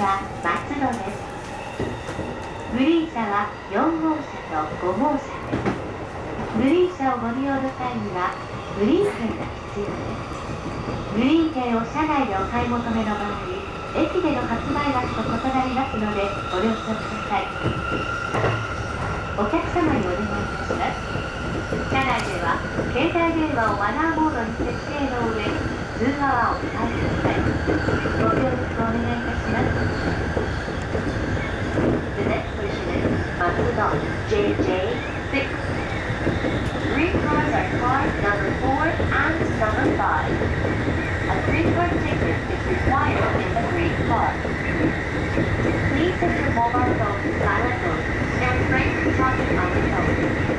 は松戸ですグリーン車は4号車と5号車です。グリーン車をご利用の際にはグリーン券が必要です。グリーン券を車内でお買い求めの場合駅での発売額と異なります。のでご了承くださいお客様にお願いいたします。車内では携帯電話をマナーモードに設定の上通話はお控えくださいご Matsudo JJ6 Three cars number 4 and number 5 A three-card ticket is required in the green car. Please set your mobile phone silent mode and refrain from talking on the phone.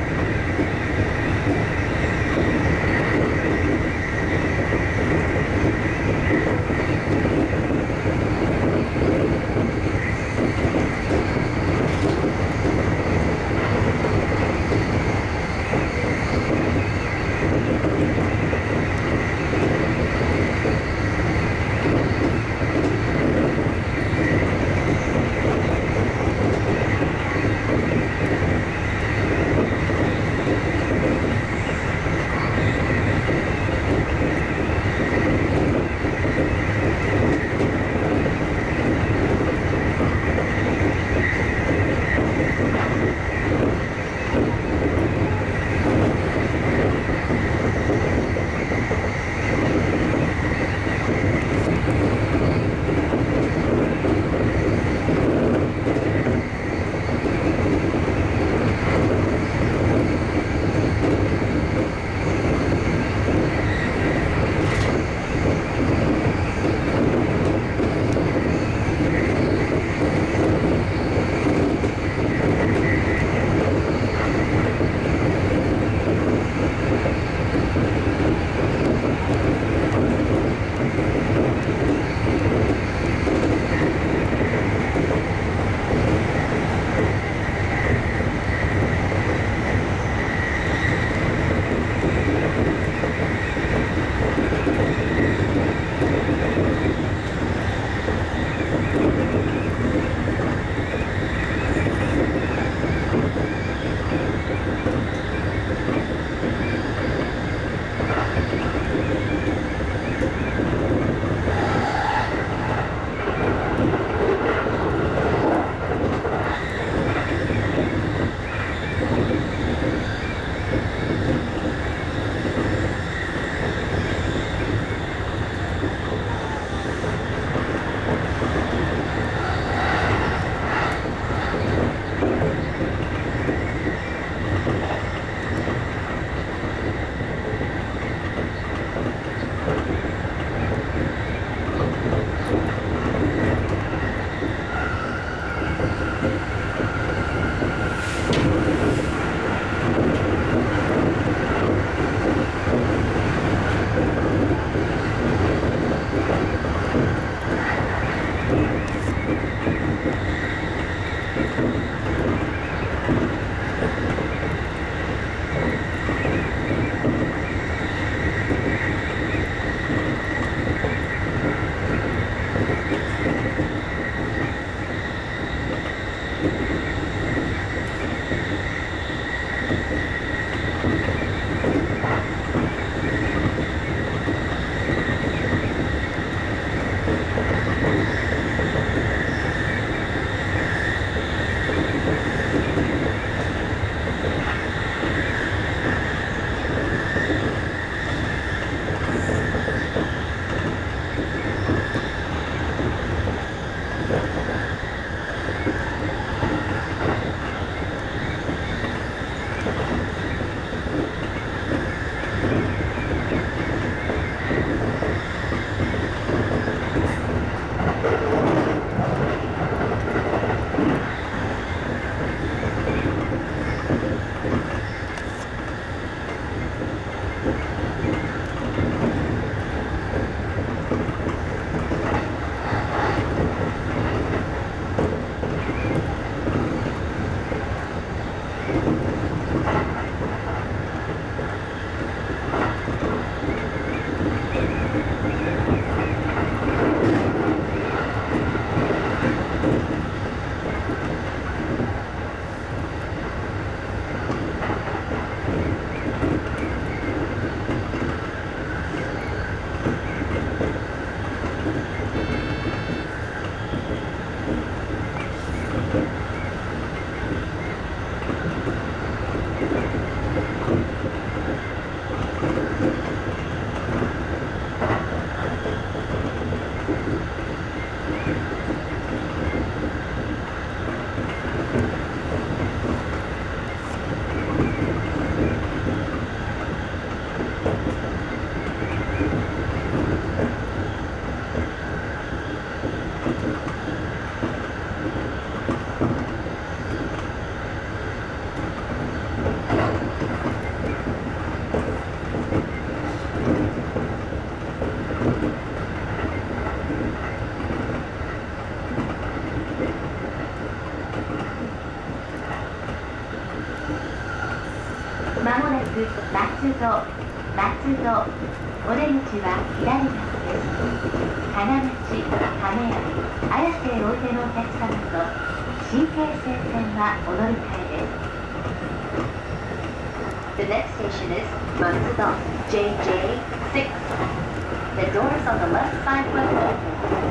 松戸松戸お出口は左側です金町亀有綾瀬おいでのお客様と神経線線はお乗り換えです The next station is Matsudo JJ6 The doors on the left side will open